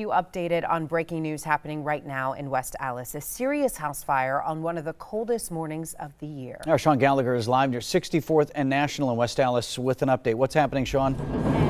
You updated on breaking news happening right now in West Allis. A serious house fire on one of the coldest mornings of the year. Our Shaun Gallagher is live near 64th and National in West Allis with an update. What's happening, Shaun?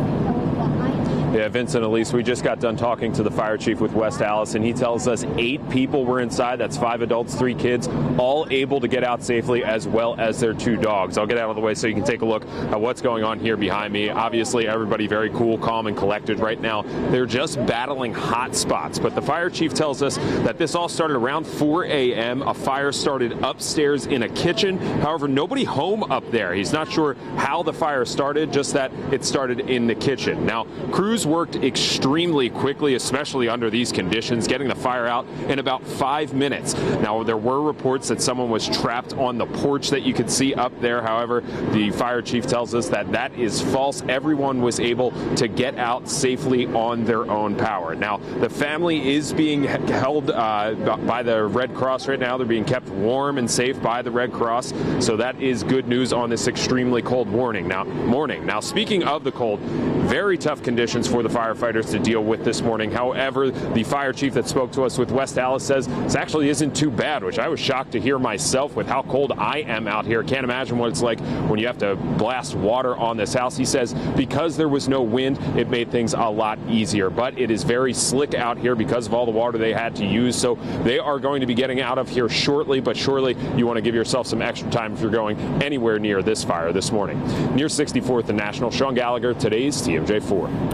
Yeah, Vincent, Elise, we just got done talking to the fire chief with West Allis, and he tells us eight people were inside. That's five adults, three kids, all able to get out safely, as well as their two dogs. I'll get out of the way so you can take a look at what's going on here behind me. Obviously, everybody very cool, calm, and collected right now. They're just battling hot spots, but the fire chief tells us that this all started around 4 a.m. A fire started upstairs in a kitchen. However, nobody home up there. He's not sure how the fire started, just that it started in the kitchen. Now, crews Crews worked extremely quickly, especially under these conditions, getting the fire out in about five minutes. Now, there were reports that someone was trapped on the porch that you could see up there. However, the fire chief tells us that that is false. Everyone was able to get out safely on their own power. Now, the family is being held uh, by the Red Cross right now. They're being kept warm and safe by the Red Cross. So that is good news on this extremely cold morning. Now, morning. Now, speaking of the cold, very tough conditions for the firefighters to deal with this morning. However, the fire chief that spoke to us with West Allis says this actually isn't too bad, which I was shocked to hear myself with how cold I am out here. Can't imagine what it's like when you have to blast water on this house. He says because there was no wind, it made things a lot easier. But it is very slick out here because of all the water they had to use. So they are going to be getting out of here shortly, but surely you want to give yourself some extra time if you're going anywhere near this fire this morning. Near 64th and National, Shaun Gallagher, today's TMJ4.